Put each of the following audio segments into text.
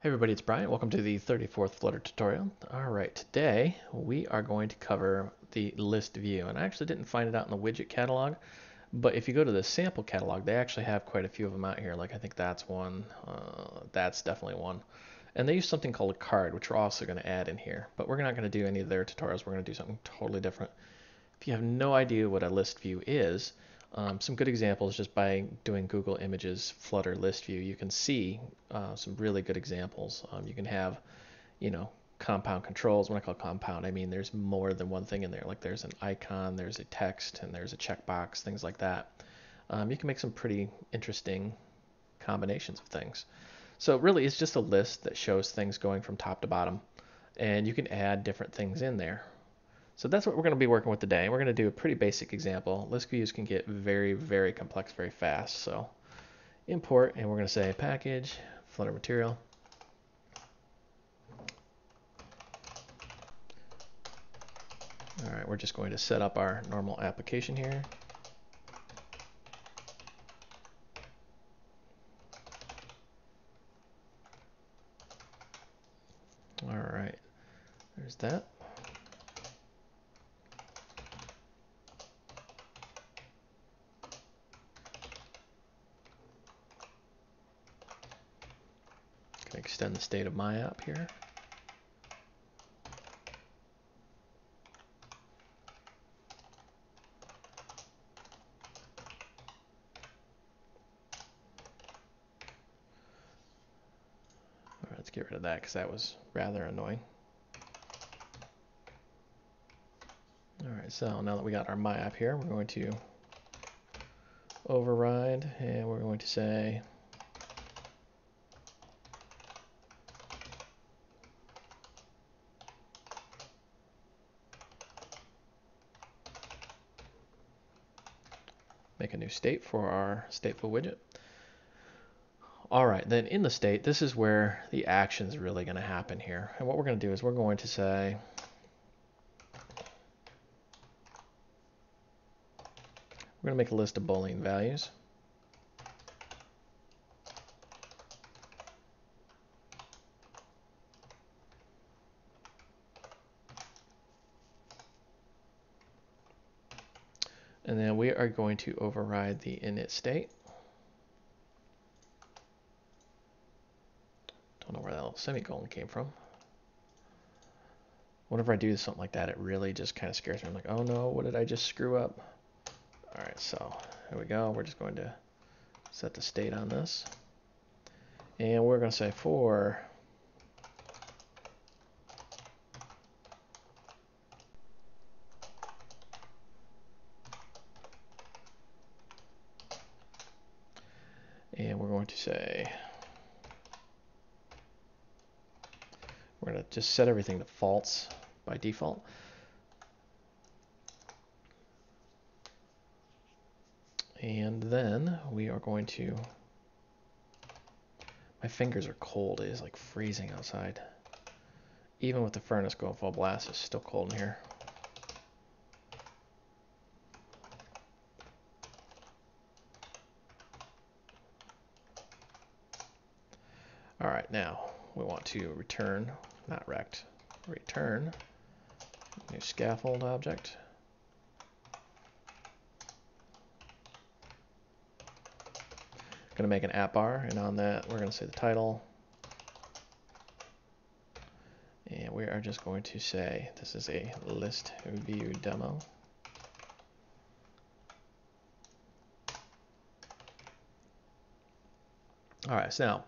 Hey everybody, it's Brian. Welcome to the 34th Flutter tutorial. All right, today we are going to cover the list view. And I actually didn't find it out in the widget catalog, but if you go to the sample catalog, they actually have quite a few of them out here. Like I think that's one, uh, that's definitely one. And they use something called a card, which we're also going to add in here. But we're not going to do any of their tutorials. We're going to do something totally different. If you have no idea what a list view is, um, some good examples just by doing Google Images Flutter list view, you can see uh, some really good examples. Um, you can have, you know, compound controls. When I call compound, I mean there's more than one thing in there. Like there's an icon, there's a text, and there's a checkbox, things like that. Um, you can make some pretty interesting combinations of things. So really, it's just a list that shows things going from top to bottom, and you can add different things in there. So that's what we're going to be working with today. We're going to do a pretty basic example. List views can get very, very complex very fast. So import, and we're going to say package, Flutter material. All right, we're just going to set up our normal application here. All right, there's that. Can extend the state of my app here. let's get rid of that because that was rather annoying. All right, so now that we got our my app here, we're going to override and we're going to say make a new state for our stateful widget. All right, then in the state, this is where the action is really going to happen here. And what we're going to do is we're going to say, we're going to make a list of Boolean values. And then we are going to override the init state. Don't know where that little semicolon came from. Whenever I do something like that, it really just kind of scares me. I'm like, oh no, what did I just screw up? All right, so here we go. We're just going to set the state on this. And we're going to say for And we're going to say, we're going to just set everything to false by default. And then we are going to, my fingers are cold. It is like freezing outside. Even with the furnace going full blast, it's still cold in here. All right, now we want to return, not rect, return new scaffold object. Going to make an app bar, and on that we're going to say the title. And we are just going to say this is a list view demo. All right, so now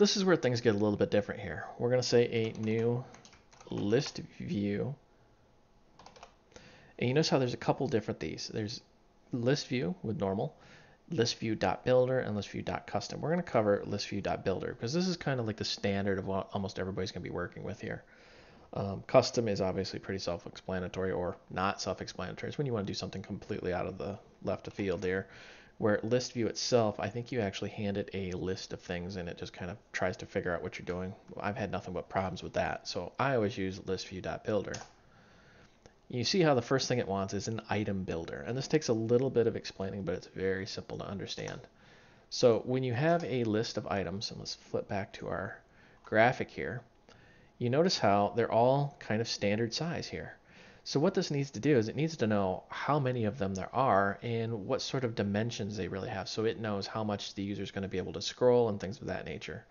this is where things get a little bit different here. We're going to say a new list view. And you notice how there's a couple different these. There's list view with normal, list view.builder, and list view.custom. We're going to cover list view.builder because this is kind of like the standard of what almost everybody's going to be working with here. Um, custom is obviously pretty self-explanatory or not self-explanatory. It's when you want to do something completely out of the left of field there where list view itself, I think you actually hand it a list of things and it just kind of tries to figure out what you're doing. I've had nothing but problems with that. So I always use list view.builder. You see how the first thing it wants is an item builder. And this takes a little bit of explaining, but it's very simple to understand. So when you have a list of items, and let's flip back to our graphic here, you notice how they're all kind of standard size here. So what this needs to do is it needs to know how many of them there are and what sort of dimensions they really have. So it knows how much the user is going to be able to scroll and things of that nature.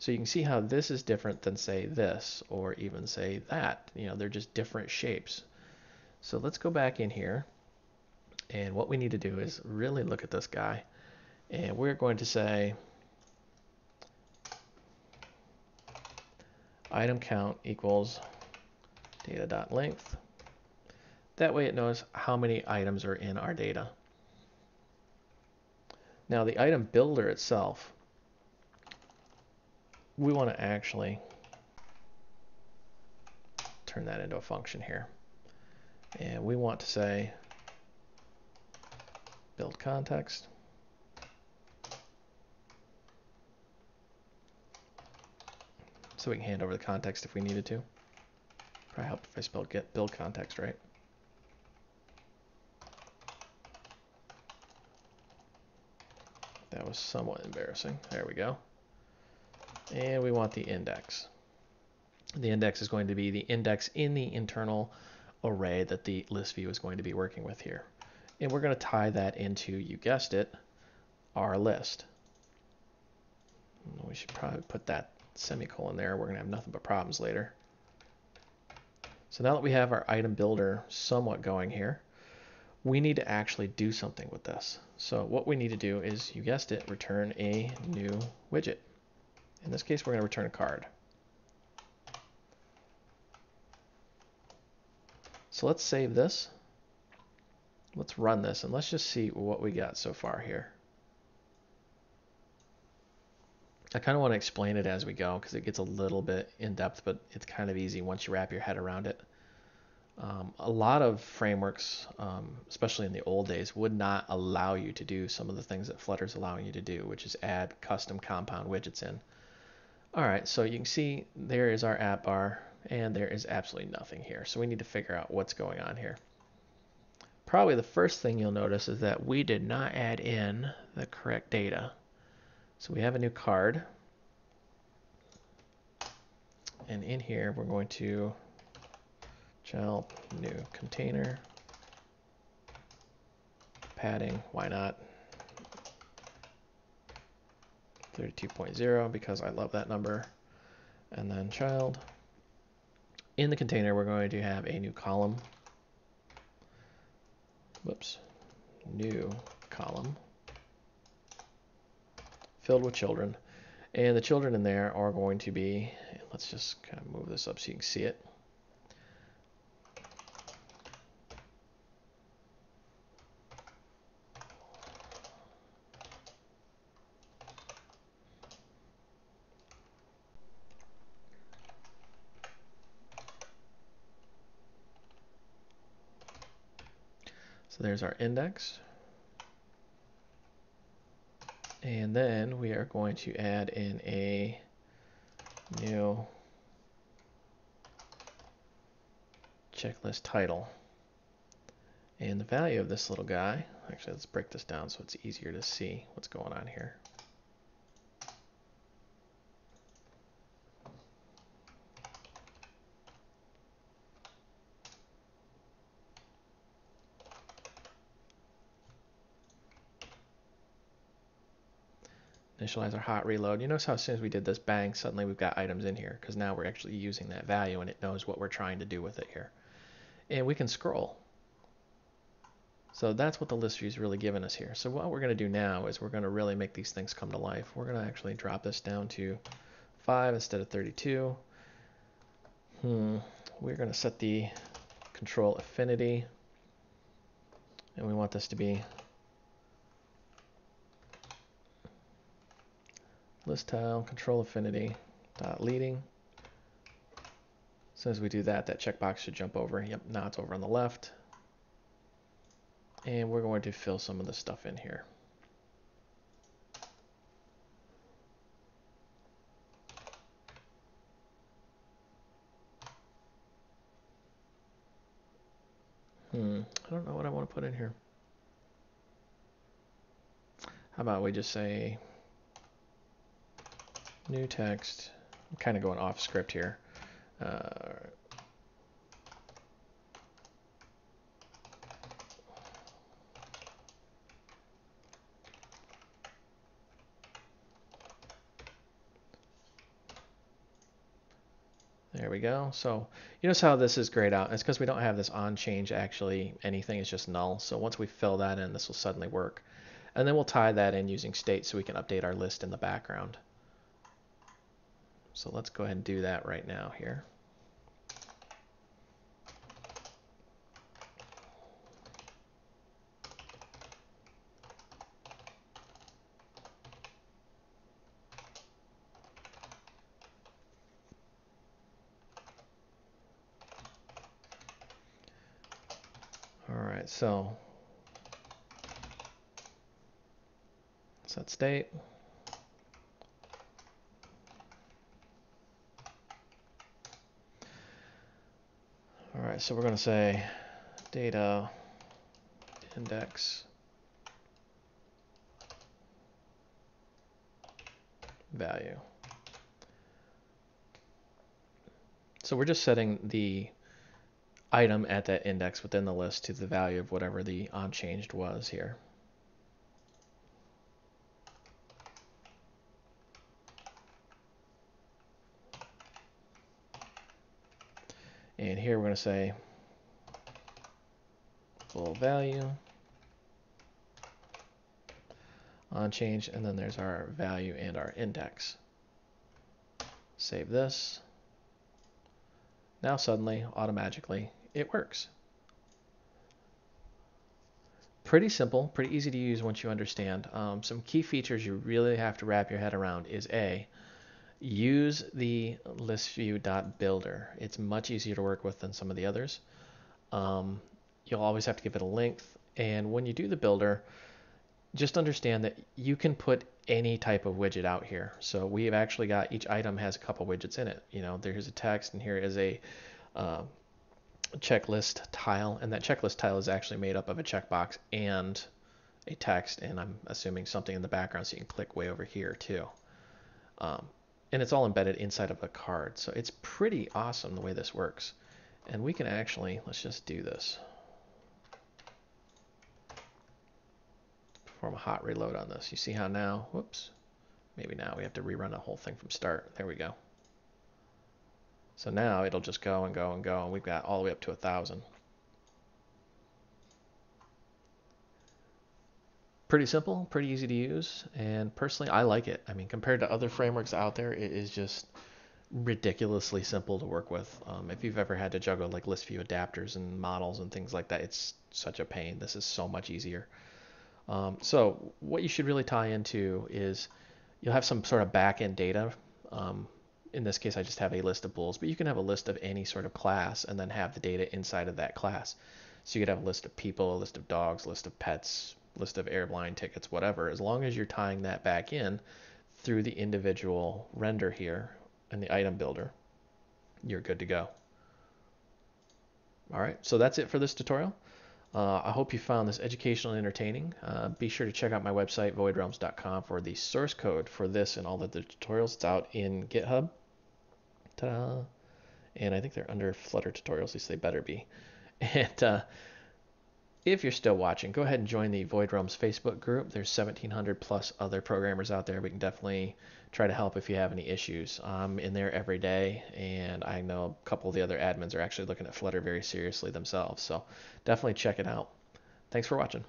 So you can see how this is different than say this or even say that. You know, they're just different shapes. So let's go back in here. And what we need to do is really look at this guy. And we're going to say item count equals data.length. That way it knows how many items are in our data. Now the item builder itself, we want to actually turn that into a function here. And we want to say build context. So we can hand over the context if we needed to. Probably help if I spell get build context right. That was somewhat embarrassing. There we go. And we want the index. The index is going to be the index in the internal array that the list view is going to be working with here. And we're going to tie that into, you guessed it, our list. We should probably put that semicolon there. We're going to have nothing but problems later. So now that we have our item builder somewhat going here, we need to actually do something with this. So what we need to do is, you guessed it, return a new widget. In this case, we're going to return a card. So let's save this. Let's run this and let's just see what we got so far here. I kind of want to explain it as we go because it gets a little bit in depth, but it's kind of easy once you wrap your head around it. Um, a lot of frameworks, um, especially in the old days, would not allow you to do some of the things that Flutter is allowing you to do, which is add custom compound widgets in. All right, so you can see there is our app bar, and there is absolutely nothing here. So we need to figure out what's going on here. Probably the first thing you'll notice is that we did not add in the correct data. So we have a new card. And in here, we're going to child new container padding, why not? 32.0 because I love that number. And then child. In the container, we're going to have a new column. Whoops. New column filled with children. And the children in there are going to be, let's just kind of move this up so you can see it. So there's our index. And then we are going to add in a new checklist tile. And the value of this little guy, actually let's break this down so it's easier to see what's going on here. Initialize our hot reload. You notice how as soon as we did this, bang, suddenly we've got items in here because now we're actually using that value and it knows what we're trying to do with it here. And we can scroll. So that's what the list view is really giving us here. So what we're going to do now is we're going to really make these things come to life. We're going to actually drop this down to 5 instead of 32. Hmm. We're going to set the control affinity. And we want this to be list tile, control affinity, dot leading. Soon as we do that, that checkbox should jump over. Yep, now it's over on the left. And we're going to fill some of the stuff in here. Hmm, I don't know what I want to put in here. How about we just say new text I'm kind of going off script here. Uh, There we go. So you notice how this is grayed out. It's because we don't have this on change actually anything. It's just null. So once we fill that in, this will suddenly work. And then we'll tie that in using state so we can update our list in the background. So let's go ahead and do that right now here. So set state. All right, so we're going to say data index value. So we're just setting the item at that index within the list to the value of whatever the onChanged was here. And here we're going to say full value on change, and then there's our value and our index. Save this. Now suddenly, automatically, it works. Pretty simple, pretty easy to use once you understand. Um, some key features you really have to wrap your head around is A, use the listview.builder. It's much easier to work with than some of the others. Um, you'll always have to give it a length. And when you do the builder, just understand that you can put any type of widget out here. So we have actually got each item has a couple widgets in it. You know, there's a text and here is a uh, checklist tile, and that checklist tile is actually made up of a checkbox and a text, and I'm assuming something in the background, so you can click way over here too. Um, and it's all embedded inside of a card, so it's pretty awesome the way this works. And we can actually, let's just do this. Perform a hot reload on this. You see how now, whoops, maybe now we have to rerun the whole thing from start. There we go. So now it'll just go and go and go, and we've got all the way up to a thousand. Pretty simple, pretty easy to use, and personally, I like it. I mean, compared to other frameworks out there, it is just ridiculously simple to work with. Um, if you've ever had to juggle like list view adapters and models and things like that, it's such a pain. This is so much easier. Um, so what you should really tie into is you'll have some sort of back-end data. Um, in this case, I just have a list of bools, but you can have a list of any sort of class and then have the data inside of that class. So you could have a list of people, a list of dogs, a list of pets, list of airline tickets, whatever. As long as you're tying that back in through the individual render here in the item builder, you're good to go. All right, so that's it for this tutorial. Uh, I hope you found this educational and entertaining. Uh, be sure to check out my website, voidrealms.com, for the source code for this and all the tutorials. It's out in GitHub. Ta-da! And I think they're under Flutter tutorials, at least they better be. And uh, if you're still watching, go ahead and join the Void Realms Facebook group. There's 1,700 plus other programmers out there. We can definitely try to help if you have any issues. I'm in there every day, and I know a couple of the other admins are actually looking at Flutter very seriously themselves. So definitely check it out. Thanks for watching.